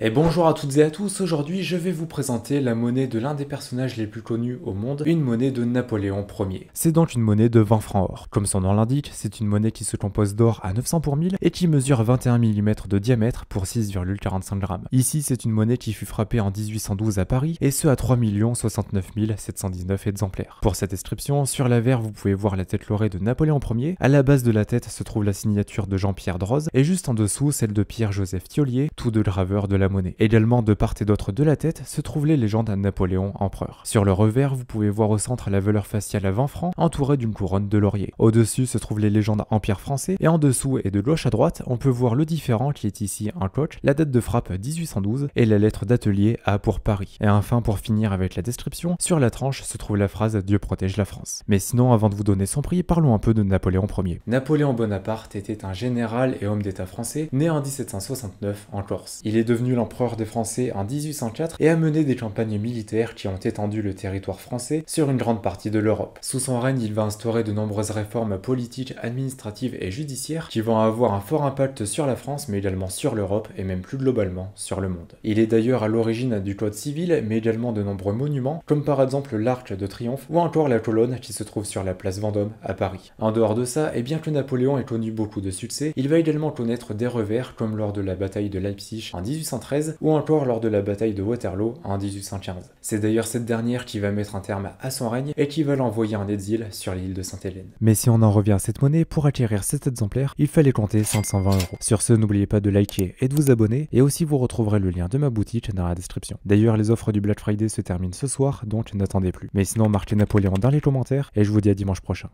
Et bonjour à toutes et à tous, aujourd'hui je vais vous présenter la monnaie de l'un des personnages les plus connus au monde, une monnaie de Napoléon Ier. C'est donc une monnaie de 20 francs or. Comme son nom l'indique, c'est une monnaie qui se compose d'or à 900 pour 1000 et qui mesure 21 mm de diamètre pour 6,45 grammes. Ici c'est une monnaie qui fut frappée en 1812 à Paris et ce à 3 69 719 exemplaires. Pour cette inscription, sur la verre vous pouvez voir la tête laurée de Napoléon Ier, à la base de la tête se trouve la signature de Jean-Pierre Droz et juste en dessous celle de Pierre-Joseph Thiolier, tous deux graveurs de la monnaie. Également de part et d'autre de la tête se trouvent les légendes à Napoléon empereur. Sur le revers, vous pouvez voir au centre la valeur faciale à 20 francs entourée d'une couronne de laurier. Au-dessus se trouvent les légendes empire français et en dessous et de gauche à droite, on peut voir le différent qui est ici un coach, la date de frappe 1812 et la lettre d'atelier A pour Paris. Et enfin pour finir avec la description, sur la tranche se trouve la phrase Dieu protège la France. Mais sinon avant de vous donner son prix, parlons un peu de Napoléon Ier. Napoléon Bonaparte était un général et homme d'état français né en 1769 en Corse. Il est devenu l'empereur des Français en 1804 et a mené des campagnes militaires qui ont étendu le territoire français sur une grande partie de l'Europe. Sous son règne, il va instaurer de nombreuses réformes politiques, administratives et judiciaires qui vont avoir un fort impact sur la France mais également sur l'Europe et même plus globalement sur le monde. Il est d'ailleurs à l'origine du code civil mais également de nombreux monuments comme par exemple l'Arc de Triomphe ou encore la colonne qui se trouve sur la place Vendôme à Paris. En dehors de ça, et bien que Napoléon ait connu beaucoup de succès, il va également connaître des revers comme lors de la bataille de Leipzig en 1813 ou encore lors de la bataille de Waterloo en 1815. C'est d'ailleurs cette dernière qui va mettre un terme à son règne et qui va l'envoyer en exil sur l'île de Sainte-Hélène. Mais si on en revient à cette monnaie, pour acquérir cet exemplaire, il fallait compter 520 euros. Sur ce, n'oubliez pas de liker et de vous abonner, et aussi vous retrouverez le lien de ma boutique dans la description. D'ailleurs, les offres du Black Friday se terminent ce soir, donc n'attendez plus. Mais sinon, marquez Napoléon dans les commentaires, et je vous dis à dimanche prochain.